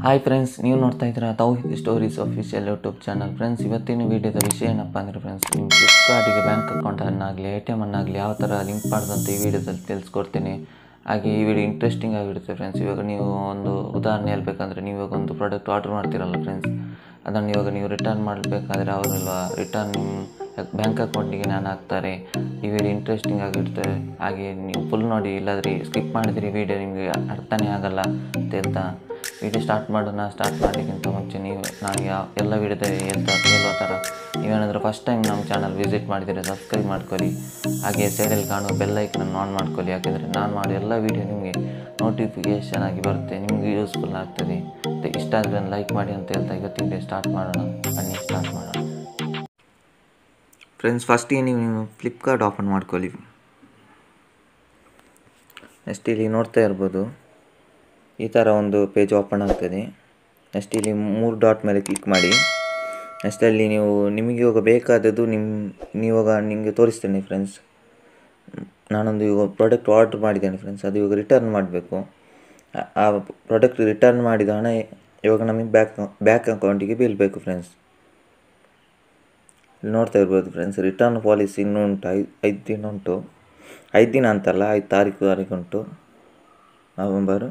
Hi friends ನೀವು ನೋಡ್ತಾ ಇದ್ದೀರಾ Tauhid stories official YouTube channel friends ಇವತ್ತಿನ ವಿಡಿಯೋದ ವಿಷಯ ಏನಪ್ಪ ಅಂದರೆ ಫ್ರೆಂಡ್ಸ್ ನಿಮ್ಮ ಫ್ಲಿಪ್ಕಾರ್ಟಿಗೆ ಬ್ಯಾಂಕ್ ಅಕೌಂಟನ್ನಾಗಲಿ ಎ ಟಿ ಎಮನ್ನಾಗಲಿ ಯಾವ ಥರ ಲಿಂಕ್ ಮಾಡೋದಂತ ಈ ವಿಡಿಯೋದಲ್ಲಿ ತಿಳಿಸ್ಕೊಡ್ತೀನಿ. ಹಾಗೆ ಈ ವಿಡಿಯೋ ಇಂಟ್ರೆಸ್ಟಿಂಗ್ ಆಗಿರುತ್ತೆ ಫ್ರೆಂಡ್ಸ್ ಇವಾಗ ನೀವು ಒಂದು ಉದಾಹರಣೆ ಹೇಳ್ಬೇಕಂದ್ರೆ ನೀವು ಇವಾಗ ಒಂದು ಪ್ರಾಡಕ್ಟ್ ಆರ್ಡರ್ ಮಾಡ್ತೀರಲ್ಲ ಫ್ರೆಂಡ್ಸ್ ಅದನ್ನು ಇವಾಗ ನೀವು ರಿಟರ್ನ್ ಮಾಡಬೇಕಾದ್ರೆ ಅವರೆಲ್ಲ ರಿಟರ್ನ್ ಬ್ಯಾಂಕ್ ಅಕೌಂಟಿಗೆ ನಾನು ಹಾಕ್ತಾರೆ. ಈ ವಿಡಿಯೋ ಇಂಟ್ರೆಸ್ಟಿಂಗ್ ಆಗಿರುತ್ತೆ. ಹಾಗೆ ನೀವು ಫುಲ್ ನೋಡಿ, ಇಲ್ಲಾದ್ರೆ ಸ್ಕಿಪ್ ಮಾಡಿದ್ರೆ ವಿಡಿಯೋ ನಿಮಗೆ ಅರ್ಥನೇ ಆಗಲ್ಲ ಅಂತ ವಿಡಿಯೋ ಸ್ಟಾರ್ಟ್ ಮಾಡೋಣ ಸ್ಟಾರ್ಟ್ ಮಾಡೋಕ್ಕಿಂತ ಮುಂಚೆ ನೀವು ನಾನು ಯಾವ ಎಲ್ಲ ವಿಡಿಯೋದ ಎಲ್ಲ ಹೇಳೋ ಥರ ನೀವೇನಾದರೂ ಫಸ್ಟ್ ಟೈಮ್ ನಮ್ಮ ಚಾನಲ್ ವಿಸಿಟ್ ಮಾಡಿದರೆ ಸಬ್ಸ್ಕ್ರೈಬ್ ಮಾಡ್ಕೊಳ್ಳಿ. ಹಾಗೆ ಸೈಡಲ್ಲಿ ಕಾಣುವ ಬೆಲ್ಲೈಕನ್ನು ಆನ್ ಮಾಡ್ಕೊಳ್ಳಿ. ಯಾಕೆಂದರೆ ನಾನು ಮಾಡೋ ಎಲ್ಲ ವೀಡಿಯೋ ನಿಮಗೆ ನೋಟಿಫಿಕೇಷನ್ ಆಗಿ ಬರುತ್ತೆ. ನಿಮಗೆ ಯೂಸ್ಫುಲ್ ಆಗ್ತದೆ. ಮತ್ತು ಇಷ್ಟ ಆದರೆ ಲೈಕ್ ಮಾಡಿ ಅಂತ ಹೇಳ್ತಾ ಇವತ್ತು ಸ್ಟಾರ್ಟ್ ಮಾಡೋಣ. ಬನ್ನಿ ಸ್ಟಾರ್ಟ್ ಮಾಡೋಣ. ಫ್ರೆಂಡ್ಸ್ ಫಸ್ಟಿಗೆ ನೀವು ನೀವು ಫ್ಲಿಪ್ಕಾರ್ಟ್ ಓಪನ್ ಮಾಡ್ಕೊಳ್ಳಿ. ನೆಕ್ಸ್ಟ್ ಇಲ್ಲಿ ನೋಡ್ತಾ ಇರ್ಬೋದು. ಈ ಥರ ಒಂದು ಪೇಜ್ ಓಪನ್ ಆಗ್ತದೆ. ನೆಕ್ಸ್ಟ್ ಇಲ್ಲಿ ಮೂರು ಡಾಟ್ ಮೇಲೆ ಕ್ಲಿಕ್ ಮಾಡಿ. ನೆಕ್ಸ್ಟ್ ಅಲ್ಲಿ ನೀವು, ನಿಮಗೆ ಇವಾಗ ಬೇಕಾದದ್ದು ನಿಮ್ಮ ನೀವಾಗ ನಿಮಗೆ ತೋರಿಸ್ತೇನೆ ಫ್ರೆಂಡ್ಸ್ ನಾನೊಂದು ಇವಾಗ ಪ್ರಾಡಕ್ಟ್ ಆರ್ಡ್ರ್ ಮಾಡಿದ್ದೇನೆ ಫ್ರೆಂಡ್ಸ್ ಅದು ಇವಾಗ ರಿಟರ್ನ್ ಮಾಡಬೇಕು. ಆ ಪ್ರಾಡಕ್ಟ್ ರಿಟರ್ನ್ ಮಾಡಿದ ಹಣ ಇವಾಗ ನಮಗೆ ಬ್ಯಾಕ್ ಬ್ಯಾಕ್ ಅಕೌಂಟಿಗೆ ಬೀಳಬೇಕು ಫ್ರೆಂಡ್ಸ್ ನೋಡ್ತಾ ಇರ್ಬೋದು ಫ್ರೆಂಡ್ಸ್ ರಿಟರ್ನ್ ಪಾಲಿಸಿ ಇನ್ನೂ ಉಂಟು. ಐದು ಐದು ದಿನ ಉಂಟು. ಐದು ದಿನ ಅಂತಲ್ಲ, ಐದು ತಾರೀಕು ತಾರೀಕು ಉಂಟು. ನವಂಬರು.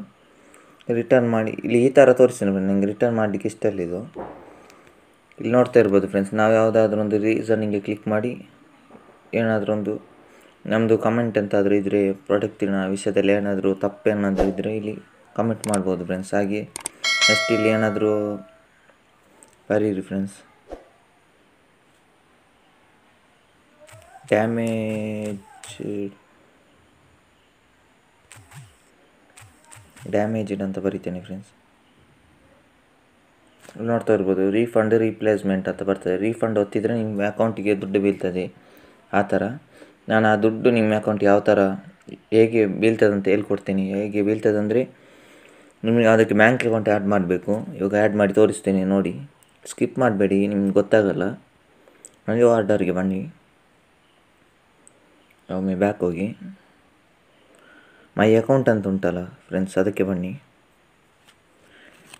ರಿಟರ್ನ್ ಮಾಡಿ, ಇಲ್ಲಿ ಈ ಥರ ತೋರಿಸ್ತೀನಿ ಫ್ರೆಂಡ್ ನನಗೆ ರಿಟರ್ನ್ ಮಾಡಲಿಕ್ಕೆ ಇಷ್ಟ ಇಲ್ಲ ಇದು. ಇಲ್ಲಿ ನೋಡ್ತಾ ಇರ್ಬೋದು ಫ್ರೆಂಡ್ಸ್ ನಾವು ಯಾವುದಾದ್ರೂ ಒಂದು ರೀಸನಿಗೆ ಕ್ಲಿಕ್ ಮಾಡಿ, ಏನಾದರೂ ಒಂದು ನಮ್ಮದು ಕಮೆಂಟ್ ಎಂತಾದರೂ ಇದ್ದರೆ ಪ್ರಾಡಕ್ಟಿನ ವಿಷಯದಲ್ಲಿ ಏನಾದರೂ ತಪ್ಪು ಏನಾದರೂ ಇದ್ದರೆ ಇಲ್ಲಿ ಕಮೆಂಟ್ ಮಾಡ್ಬೋದು ಫ್ರೆಂಡ್ಸ್ ಹಾಗೆ ನೆಕ್ಸ್ಟ್ ಇಲ್ಲಿ ಏನಾದರೂ ಬರೀರಿ ಫ್ರೆಂಡ್ಸ್ ಡ್ಯಾಮೇಜ್ ಡ್ಯಾಮೇಜ್ಡ್ ಅಂತ ಬರಿತೇನೆ ಫ್ರೆಂಡ್ಸ್ ನೋಡ್ತಾ ಇರ್ಬೋದು ರೀಫಂಡ್ ರೀಪ್ಲೇಸ್ಮೆಂಟ್ ಅಂತ ಬರ್ತದೆ. ರೀಫಂಡ್ ಒತ್ತಿದರೆ ನಿಮ್ಮ ಅಕೌಂಟಿಗೆ ದುಡ್ಡು ಬೀಳ್ತದೆ. ಆ ಥರ. ನಾನು ಆ ದುಡ್ಡು ನಿಮ್ಮ ಅಕೌಂಟ್ ಯಾವ ಥರ, ಹೇಗೆ ಬೀಳ್ತದೆ ಅಂತ ಹೇಳ್ಕೊಡ್ತೀನಿ. ಹೇಗೆ ಬೀಳ್ತದೆ ಅಂದರೆ ನಿಮಗೆ ಅದಕ್ಕೆ ಬ್ಯಾಂಕ್ ಅಕೌಂಟ್ ಆ್ಯಡ್ ಮಾಡಬೇಕು. ಇವಾಗ ಆ್ಯಡ್ ಮಾಡಿ ತೋರಿಸ್ತೀನಿ ನೋಡಿ. ಸ್ಕಿಪ್ ಮಾಡಬೇಡಿ, ನಿಮ್ಗೆ ಗೊತ್ತಾಗಲ್ಲ. ನನಗೆ ಆರ್ಡರ್ಗೆ ಬನ್ನಿ. ಒಮ್ಮೆ ಬ್ಯಾಕ್ ಹೋಗಿ. ಮೈ ಅಕೌಂಟ್ ಅಂತ ಉಂಟಲ್ಲ ಫ್ರೆಂಡ್ಸ್ ಅದಕ್ಕೆ ಬನ್ನಿ.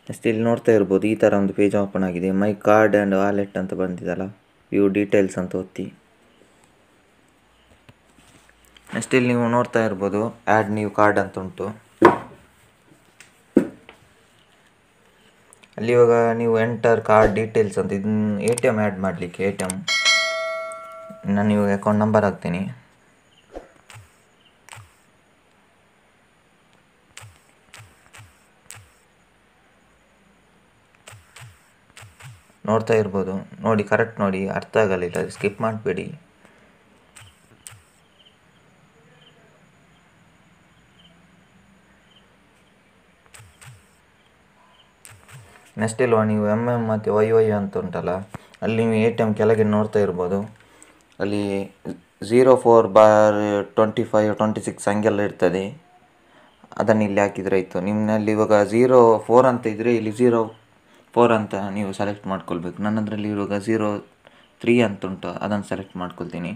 ನೆಕ್ಸ್ಟ್ ಇಲ್ಲಿ ನೋಡ್ತಾ ಇರ್ಬೋದು, ಈ ಥರ ಒಂದು ಪೇಜ್ ಓಪನ್ ಆಗಿದೆ. ಮೈ ಕಾರ್ಡ್ ಆ್ಯಂಡ್ ವಾಲೆಟ್ ಅಂತ ಬಂದಿದಲ್ಲ ವ್ಯೂ ಡೀಟೇಲ್ಸ್ ಅಂತ ಒತ್ತಿ. ನೆಕ್ಸ್ಟ್ ಇಲ್ಲಿ ನೀವು ನೋಡ್ತಾ ಇರ್ಬೋದು ಆ್ಯಡ್ ನ್ಯೂ ಕಾರ್ಡ್ ಅಂತ ಉಂಟು. ಅಲ್ಲಿ ಇವಾಗ ನೀವು ಎಂಟರ್ ಕಾರ್ಡ್ ಡೀಟೇಲ್ಸ್ ಅಂತ, ಇದನ್ನ ಎ ಟಿ ಎಂ ಆ್ಯಡ್ ಮಾಡಲಿಕ್ಕೆ ಎ ಟಿ ಎಂ ನಾನು ಇವಾಗ ಅಕೌಂಟ್ ನಂಬರ್ ಹಾಕ್ತೀನಿ. ನೋಡ್ತಾ ಇರ್ಬೋದು. ನೋಡಿ ಕರೆಕ್ಟ್ ನೋಡಿ, ಅರ್ಥ ಆಗಲಿಲ್ಲ. ಸ್ಕಿಪ್ ಮಾಡಬೇಡಿ. ನೆಕ್ಸ್ಟ್ ಇಲ್ವಾ, ನೀವು ಎಂ ಎಂ ಮತ್ತು ವೈ ವೈ ಅಂತ ಉಂಟಲ್ಲ? ಅಲ್ಲಿ ನೀವು ಎ ಟಿ ಎಂ ಕೆಳಗೆ ನೋಡ್ತಾ ಇರ್ಬೋದು. ಅಲ್ಲಿ zero four bar twenty five twenty six ಹಂಗೆಲ್ಲ ಇರ್ತದೆ. ಅದನ್ನು ಇಲ್ಲಿ ಹಾಕಿದ್ರೆ ಆಯಿತು. ನಿಮ್ಮಲ್ಲಿ ಇವಾಗ ಝೀರೋ ಫೋರ್ ಅಂತ ಇದ್ದರೆ ಇಲ್ಲಿ ಝೀರೋ ಫೋರ್ ಅಂತ ನೀವು ಸೆಲೆಕ್ಟ್ ಮಾಡ್ಕೊಳ್ಬೇಕು. ನನ್ನದರಲ್ಲಿ ಇವಾಗ ಝೀರೋ ತ್ರೀ ಅಂತ ಉಂಟು, ಅದನ್ನು ಸೆಲೆಕ್ಟ್ ಮಾಡ್ಕೊಳ್ತೀನಿ.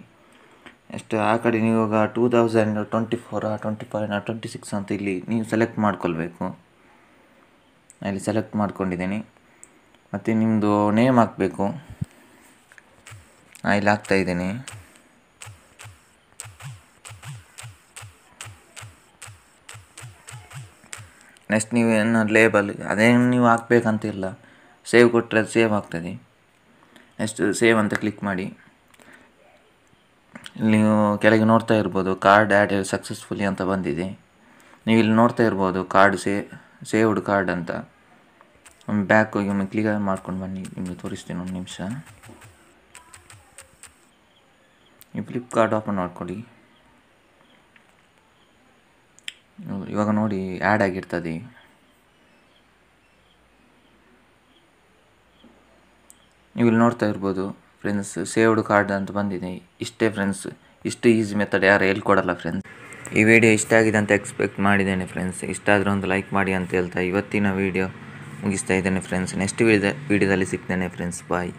ಎಷ್ಟು ಆ ಕಡೆ ನೀವು ಇವಾಗ ಟೂ ತೌಸಂಡ್ ಟ್ವೆಂಟಿ ಫೋರಾ ಟ್ವೆಂಟಿ ಫೈವ್ ಟ್ವೆಂಟಿ ಸಿಕ್ಸ್ ಅಂತ ಇಲ್ಲಿ ನೀವು ಸೆಲೆಕ್ಟ್ ಮಾಡ್ಕೊಳ್ಬೇಕು. ಇಲ್ಲಿ ಸೆಲೆಕ್ಟ್ ಮಾಡ್ಕೊಂಡಿದ್ದೀನಿ. ಮತ್ತು ನಿಮ್ಮದು ನೇಮ್ ಹಾಕಬೇಕು. ಇಲ್ಲಿ ಹಾಕ್ತಾ ಇದ್ದೀನಿ. ನೆಕ್ಸ್ಟ್ ನೀವು ಏನು ಲೇಬಲ್ ಅದೇನು ನೀವು ಹಾಕ್ಬೇಕಂತಿಲ್ಲ. ಸೇವ್ ಕೊಟ್ಟರೆ ಅದು ಸೇವ್ ಆಗ್ತದೆ. ನೆಕ್ಸ್ಟ್ ಸೇವ್ ಅಂತ ಕ್ಲಿಕ್ ಮಾಡಿ. ನೀವು ಕೆಳಗೆ ನೋಡ್ತಾ ಇರ್ಬೋದು ಕಾರ್ಡ್ ಆ್ಯಡ್ ಸಕ್ಸಸ್ಫುಲಿ ಅಂತ ಬಂದಿದೆ. ನೀವು ಇಲ್ಲಿ ನೋಡ್ತಾ ಇರ್ಬೋದು ಕಾರ್ಡ್ ಸೇ ಸೇವ್ಡ್ ಕಾರ್ಡ್ ಅಂತ. ಬ್ಯಾಕ್ ಹೋಗಿ ಒಮ್ಮೆ ಕ್ಲಿಕ್ ಮಾಡ್ಕೊಂಡು ಬನ್ನಿ, ನಿಮಗೆ ತೋರಿಸ್ತೀನಿ ಒಂದು ನಿಮಿಷ. ನೀವು ಫ್ಲಿಪ್ಕಾರ್ಟ್ ಓಪನ್ ಮಾಡ್ಕೊಳ್ಳಿ. ಇವಾಗ ನೋಡಿ ಆ್ಯಡ್ ಆಗಿರ್ತದೆ. ನೀವು ಇಲ್ಲಿ ನೋಡ್ತಾ ಇರ್ಬೋದು ಫ್ರೆಂಡ್ಸ್ ಸೇವ್ಡ್ ಕಾರ್ಡ್ ಅಂತ ಬಂದಿದೆ. ಇಷ್ಟೇ ಫ್ರೆಂಡ್ಸ್ ಇಷ್ಟು ಈಸಿ ಮೆಥಡ್ ಯಾರು ಹೇಳ್ಕೊಡಲ್ಲ ಫ್ರೆಂಡ್ಸ್ ಈ ವಿಡಿಯೋ ಇಷ್ಟ ಆಗಿದೆ ಅಂತ ಎಕ್ಸ್ಪೆಕ್ಟ್ ಮಾಡಿದ್ದೇನೆ ಫ್ರೆಂಡ್ಸ್ ಇಷ್ಟ ಆದರೆ ಒಂದು ಲೈಕ್ ಮಾಡಿ ಅಂತ ಹೇಳ್ತಾ ಇವತ್ತಿನ ವಿಡಿಯೋ ಮುಗಿಸ್ತಾ ಇದ್ದೇನೆ ಫ್ರೆಂಡ್ಸ್ ನೆಕ್ಸ್ಟ್ ವಿಡಿಯೋ ವಿಡಿಯೋದಲ್ಲಿ ಸಿಗ್ತೇನೆ ಫ್ರೆಂಡ್ಸ್ ಬಾಯ್